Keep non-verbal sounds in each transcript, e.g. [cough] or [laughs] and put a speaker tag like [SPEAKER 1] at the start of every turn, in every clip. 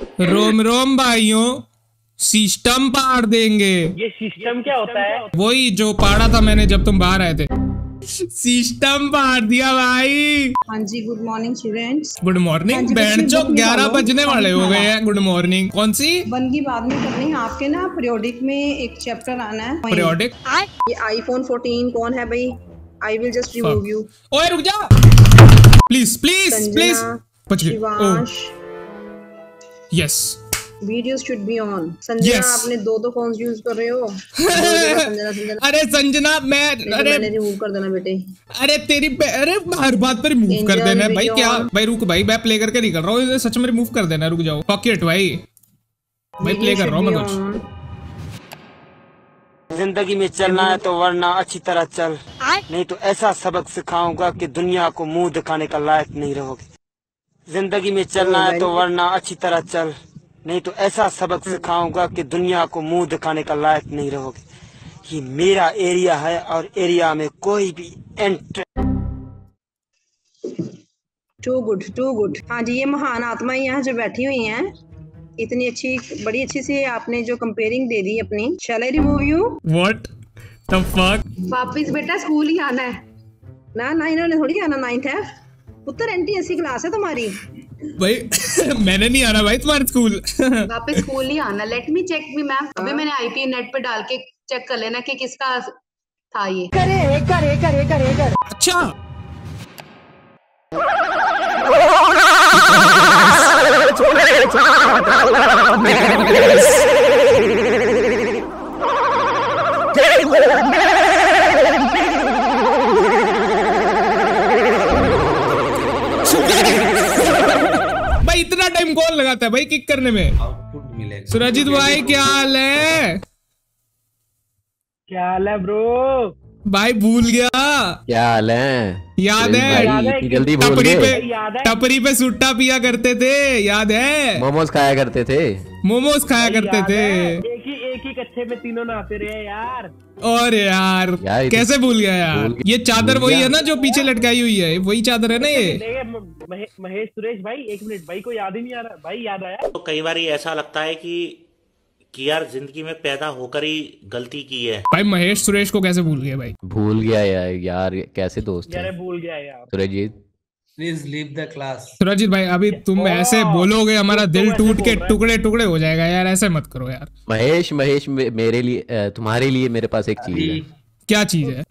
[SPEAKER 1] रोम रोम भाइयों सिस्टम पाड़ देंगे।
[SPEAKER 2] ये सिस्टम क्या होता है?
[SPEAKER 1] वही जो पाड़ा था मैंने जब तुम बाहर आए थे। सिस्टम पाड़ दिया भाई।
[SPEAKER 3] हाँ जी good morning students
[SPEAKER 1] good
[SPEAKER 3] morning
[SPEAKER 1] band
[SPEAKER 3] जो
[SPEAKER 1] ग्यारह बजने वाले हो गए हैं। गुड मॉर्निंग कौन सी?
[SPEAKER 3] बनगी बाद में करनी है आपके ना पीरियोडिक में एक चैप्टर आना है।
[SPEAKER 1] पीरियोडिक
[SPEAKER 3] ये आईफोन 14 कौन है भाई? I will just remove you
[SPEAKER 1] ओए रुक जा। प्लीज़ प्लीज़ प्लीज़ बच गए।
[SPEAKER 3] Shivansh
[SPEAKER 1] yes
[SPEAKER 3] video should be on Sanjana
[SPEAKER 1] Yes.
[SPEAKER 3] आपने दो दो फ़ोन यूज़ कर रहे हो? संजना संजना। [laughs]
[SPEAKER 1] अरे संजना मैं अरे
[SPEAKER 3] रिमूव कर देना बेटे।
[SPEAKER 1] अरे तेरी अरे हर बात पर रिमूव कर देना है भाई क्या? भाई रुक भाई मैं प्ले करके निकल रहा हूँ सच में रिमूव कर देना रुक जाओ। पॉकेट भाई। भाई प्ले कर रहा हूँ मैं कुछ।
[SPEAKER 4] ज़िंदगी में चलना है तो वरना अच्छी तरह चल। नहीं तो ऐसा सबक सिखाऊँगा कि दुनिया को मुँह दिखाने का लायक नहीं रहोगे। ज़िंदगी में चलना है तो वरना अच्छी तरह चल। नहीं तो ऐसा सबक सिखाऊँगा कि दुनिया को मुँह दिखाने का लायक नहीं रहोगे। ये मेरा एरिया है और एरिया में कोई भी entry
[SPEAKER 3] too good too good. हाँ जी ये महान आत्मा यहाँ जो बैठी हुई हैं। इतनी अच्छी बड़ी अच्छी सी आपने जो कंपेयरिंग दे दी अपनी। Shall I remove you
[SPEAKER 1] what the fuck
[SPEAKER 3] वापिस बेटा स्कूल ही आना है। ना ना इन्होंने थोड़ी आना नाइन्थ है। पुत्र एंटी ऐसी क्लास है तुम्हारी?
[SPEAKER 1] भाई [laughs] मैंने नहीं आना भाई तुम्हारे स्कूल। [laughs]
[SPEAKER 5] वापस स्कूल नहीं आना। Let me check me ma'am अभी मैंने आईपी नेट पे डाल के चेक कर लेना कि किसका था ये।
[SPEAKER 1] अच्छा। [laughs] भाई कौन लगाता है भाई किक करने में? सुरजीत भाई क्या हाल है?
[SPEAKER 2] क्या हाल है ब्रो
[SPEAKER 1] भाई भूल गया।
[SPEAKER 6] क्या हाल है?
[SPEAKER 1] याद है?
[SPEAKER 6] जल्दी भूल
[SPEAKER 1] टपरी पे
[SPEAKER 2] है?
[SPEAKER 1] टपरी पे सुट्टा पिया करते थे याद है?
[SPEAKER 6] मोमोज खाया करते थे।
[SPEAKER 1] मोमोज खाया करते थे?
[SPEAKER 2] एक ही कच्चे में तीनों नहाते रहे यार।
[SPEAKER 1] और यार
[SPEAKER 6] यार,
[SPEAKER 1] कैसे भूल गया यार?
[SPEAKER 6] भूल
[SPEAKER 1] ये चादर वही है ना जो पीछे लटकाई हुई है? वही चादर है ना ये?
[SPEAKER 2] महे, महेश सुरेश भाई एक मिनट भाई को याद ही नहीं आ रहा भाई याद आया?
[SPEAKER 7] तो कई बार ऐसा लगता है कि कि यार ज़िंदगी में पैदा होकर ही गलती की है।
[SPEAKER 1] भाई महेश सुरेश को कैसे भूल गया भाई?
[SPEAKER 6] भूल गया यार यार कैसे दोस्त
[SPEAKER 2] यार भूल गया यार।
[SPEAKER 6] Surjit
[SPEAKER 8] Please leave the class.
[SPEAKER 1] Surjit भाई अभी तुम ऐसे बोलोगे हमारा दिल टूट के टुकड़े टुकड़े हो जाएगा यार ऐसे मत करो यार।
[SPEAKER 6] महेश महेश मेरे लिए तुम्हारे लिए मेरे पास एक चीज़ है।
[SPEAKER 1] क्या चीज़ है?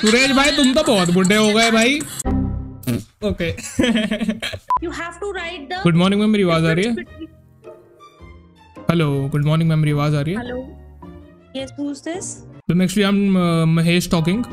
[SPEAKER 1] सुरेश भाई तुम तो बहुत बुढ़े हो गए भाई। Okay. [laughs]
[SPEAKER 9] You have to write the
[SPEAKER 1] good morning ma'am मेरी आवाज़ आ रही है? हेलो गुड मॉर्निंग मैम मेरी आवाज़ आ रही है?
[SPEAKER 9] Hello yes
[SPEAKER 1] who is this this? Ma'am actually I am Mahesh talking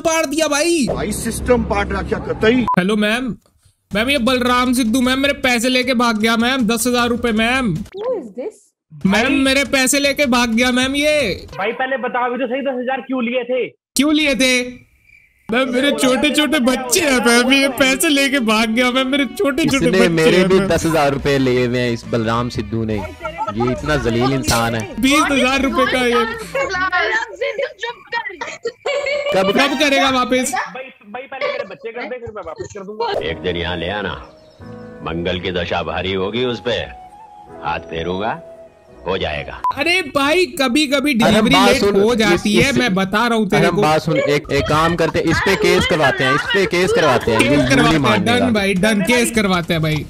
[SPEAKER 1] system पाड़ दिया भाई।
[SPEAKER 10] भाई सिस्टम पाट रहा क्या कतई
[SPEAKER 1] हेलो मैम मैम ये बलराम सिद्धू मैम मेरे पैसे लेके भाग गया मैम दस हज़ार रूपए मैम मैम मेरे पैसे लेके भाग गया मैम ये।
[SPEAKER 2] भाई पहले बताओ भी तो सही दस हज़ार क्यों लिए थे?
[SPEAKER 1] क्यों लिए थे? मैम मेरे छोटे छोटे बच्चे हैं मैम ये पैसे लेके भाग गया मैम मेरे छोटे छोटे
[SPEAKER 6] इसने
[SPEAKER 1] बच्चे
[SPEAKER 6] मेरे भी दस हज़ार रूपए लिए हुए हैं इस बलराम सिद्धू ने। ये इतना जलील इंसान है।
[SPEAKER 1] बीस हज़ार रूपए का ये
[SPEAKER 6] कब
[SPEAKER 1] कब करेगा वापस?
[SPEAKER 2] भाई भाई पहले मेरे बच्चे कर दे फिर मैं वापस कर दूँगा
[SPEAKER 11] एक दिन यहाँ ले आना। मंगल की दशा भारी होगी उस पे। हाथ फेरूँगा। हो जाएगा।
[SPEAKER 1] अरे भाई कभी कभी डिलीवरी लेट हो
[SPEAKER 6] इस-
[SPEAKER 1] जाती है
[SPEAKER 6] इस-
[SPEAKER 1] मैं बता रहा हूँ तेरे को।
[SPEAKER 6] बात सुन एक एक काम करते हैं इस पे केस करवाते हैं इस पे केस करवाते हैं
[SPEAKER 1] केस करवाते हैं डन भाई डन केस करवाते हैं भाई।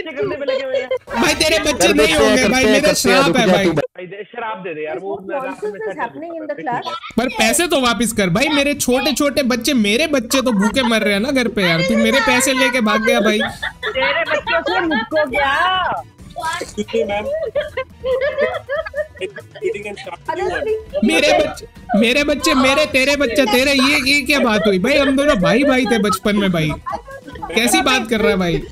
[SPEAKER 2] भाई
[SPEAKER 1] तेरे बच्चे नहीं होंगे भाई मेरे
[SPEAKER 6] हैं,
[SPEAKER 1] श्राप है भाई।
[SPEAKER 2] भाई दे शराब दे दे यार वो रात में सेट
[SPEAKER 1] पर पैसे तो वापस कर भाई मेरे छोटे छोटे बच्चे मेरे बच्चे तो भूखे मर रहे हैं ना घर पे यार तू मेरे पैसे लेके भाग गया भाई।
[SPEAKER 2] तेरे बच्चों से मुझको क्या
[SPEAKER 1] मेरे बच्चे मेरे बच्चे मेरे तेरे बच्चे तेरे ये ये क्या बात हुई भाई हम दोनों भाई भाई थे बचपन में भाई कैसी बात कर रहा है भाई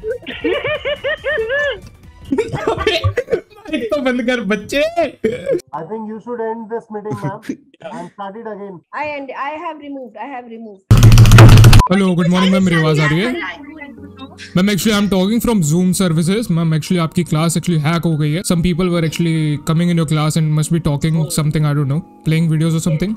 [SPEAKER 1] माइक तो बंद कर बच्चे
[SPEAKER 2] I think you should end this meeting, ma'am, and start it again.
[SPEAKER 3] I and I have removed. I have removed.
[SPEAKER 1] Hello good morning ma'am मेरी आवाज़ आ रही है ma'am actually I am talking from Zoom services ma'am actually आपकी class actually hack हो गई है. Some people were actually coming in your class and must be talking something I don't know playing videos और something.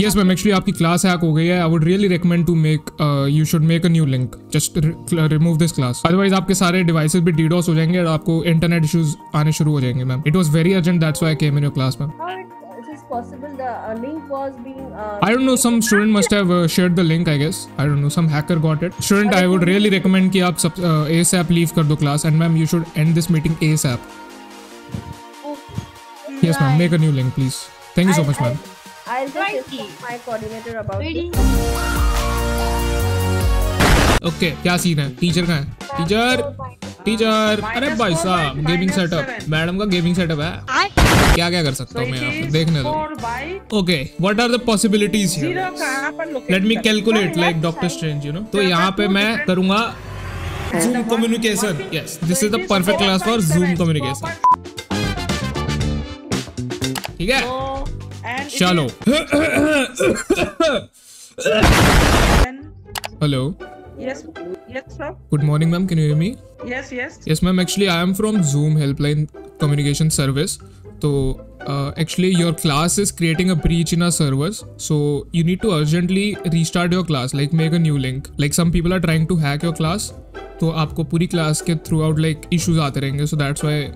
[SPEAKER 1] Yes ma'am actually आपकी class hack हो गई है. I would really recommend to make you should make a new link just remove this class otherwise आपके सारे devices भी DDoS हो जाएँगे और आपको इंटरनेट इश्यूज़ आने शुरू हो जाएँगे ma'am it was very urgent that's I came
[SPEAKER 3] in your class ma'am possible? The uh, link was being. Uh,
[SPEAKER 1] I don't know. Some student must have uh, shared the link. I guess. I don't know. Some hacker got it. Student, I would really recommend कि आप सब uh, ASAP leave कर दो class and ma'am you should end this meeting ASAP. okay. Yes, ma'am. Make a new link, please. Thank you so much, ma'am.
[SPEAKER 3] I'll just my coordinator about Ready? it.
[SPEAKER 1] Okay, क्या scene है? Teacher कहाँ है? Teacher, teacher. अरे भाई साहब, gaming setup. Madam का gaming setup है. क्या क्या कर सकता हूँ मैं देखने दो। Okay what are possibilities let me calculate like doctor Strange you know तो यहाँ पे मैं करूँगा Zoom communication yes this is the perfect class for Zoom communication ठीक है? चलो। Hello good morning ma'am can you me
[SPEAKER 2] yes yes
[SPEAKER 1] yes ma'am actually I am from Zoom helpline communication service So, uh, actually, your class is creating a breach in our servers. So, you need to urgently restart your class, like make a new link. Like some people are trying to hack your class. तो आपको पूरी class के through out like issues आते रहेंगे so that's why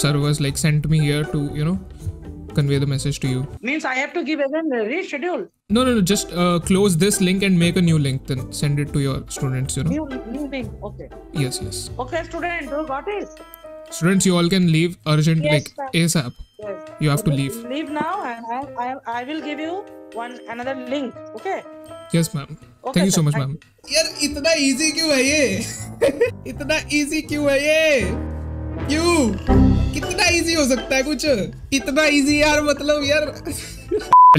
[SPEAKER 1] servers like sent me here to you know convey the message to you
[SPEAKER 2] Means I have to give again the reschedule.
[SPEAKER 1] no no no just uh, close this link and make a new link then send it to your students you know
[SPEAKER 2] New, new link. Okay.
[SPEAKER 1] yes yes
[SPEAKER 2] Okay, student, you got it.
[SPEAKER 1] students you all can leave urgent like asap
[SPEAKER 2] Yes.
[SPEAKER 1] you have to leave.
[SPEAKER 2] Leave now, and I, I, I will give you one another link. Okay.
[SPEAKER 1] yes ma'am. Thank you so much ma'am. यार इतना easy क्यों है ये? [laughs] इतना easy क्यों है ये? क्यों? कितना इजी हो सकता है कुछ? इतना इजी यार मतलब यार।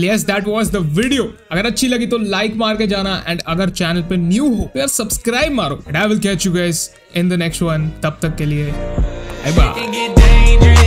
[SPEAKER 1] Yes that was the video. अगर अच्छी लगी तो लाइक मार के जाना एंड अगर चैनल पे न्यू हो तो यार सब्सक्राइब मारो. And I will catch you guys in the next one तब तक के लिए बाय बाय